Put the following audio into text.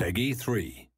Peggy 3.